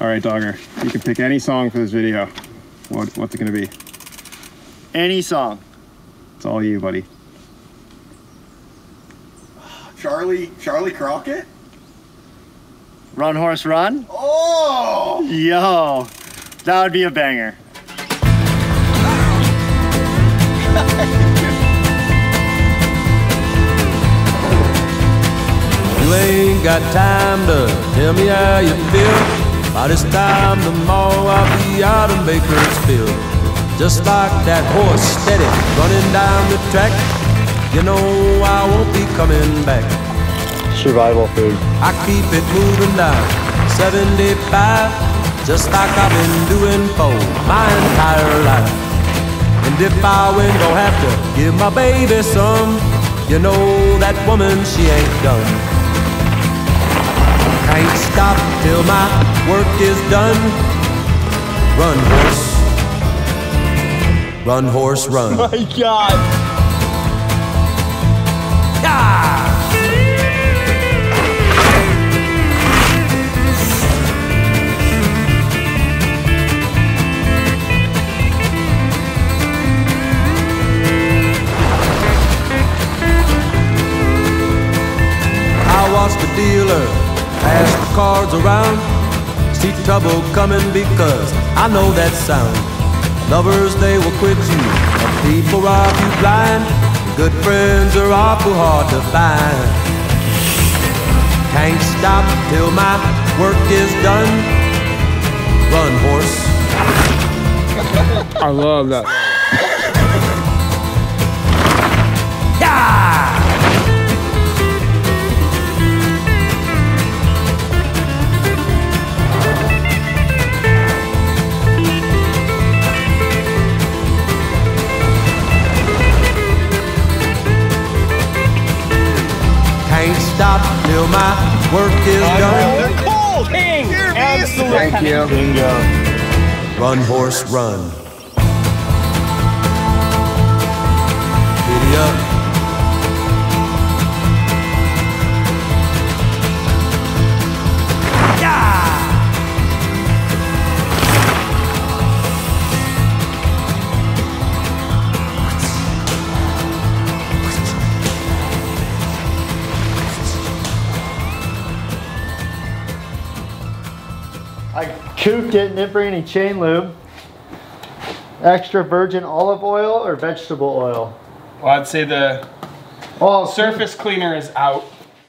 All right, Dogger. You can pick any song for this video. What, what's it gonna be? Any song. It's all you, buddy. Charley, Charley Crockett? Run Horse Run? Oh! Yo, that would be a banger. You ain't got time to tell me how you feel. By this time tomorrow I'll be out of Bakersfield. Just like that horse steady running down the track. You know I won't be coming back. Survival food. I keep it moving down 75, just like I've been doing for my entire life. And if I win, don't have to give my baby some. You know that woman, she ain't done. Can't stop till my work is done. Run, horse. Run, horse, oh run. My God. Yeah! I watch the dealer pass the cards around. See trouble coming because I know that sound. Lovers, they will quit you. And people rob you blind. Good friends are awful hard to find. Can't stop till my work is done. Run, horse. I love that. Till my work is done. Cool. King. Absolutely. Thank you. Bingo. Run, horse, run. Giddy up. I cooped it, didn't bring any chain lube. Extra virgin olive oil or vegetable oil? Well, I'd say the Oh, surface cleaner is out.